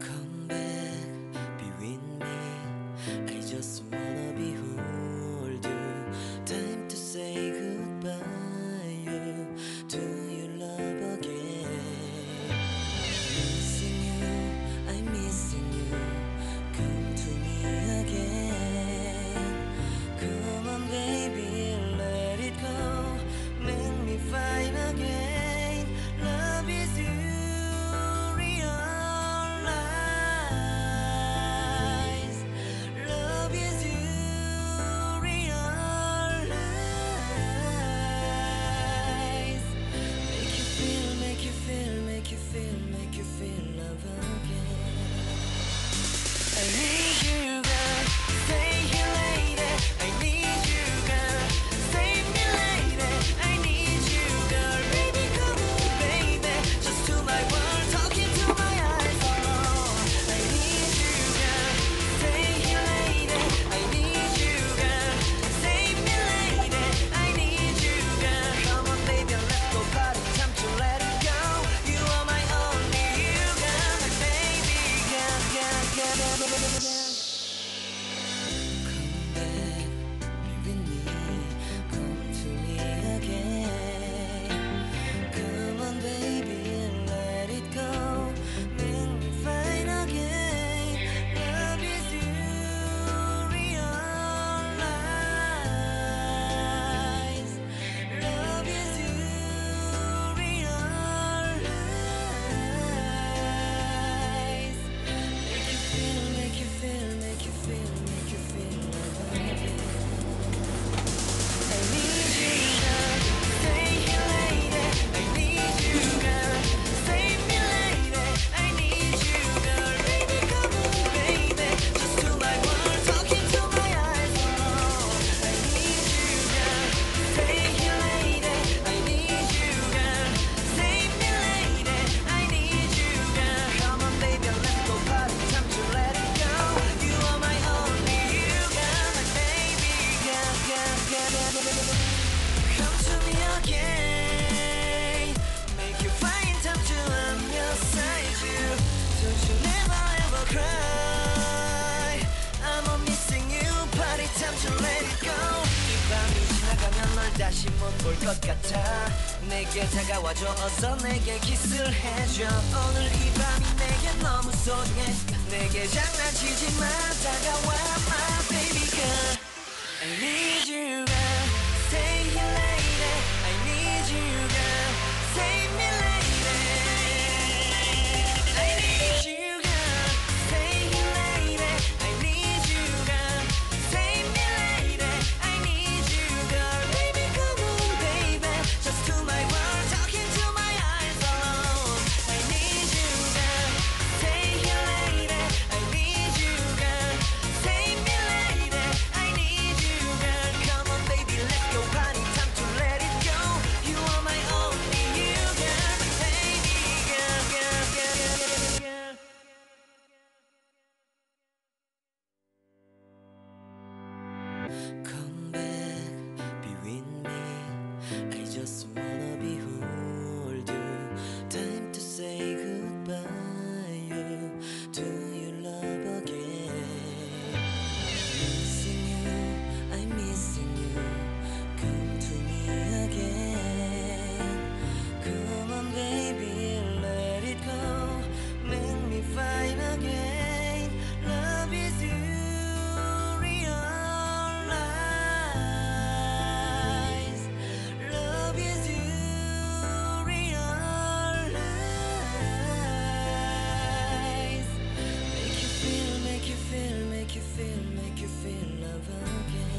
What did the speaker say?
Cause you feel, make you feel love again. I need you. 잠시 let it go. 이 밤이 지나가면 널 다시 못 볼 것 같아. 내게 다가와줘. 어서 내게 키스를 해줘. 오늘 이 밤이 내게 너무 소중해. 내게 장난치지 마. 다가와 my baby girl. I need you. feel, make you feel love again.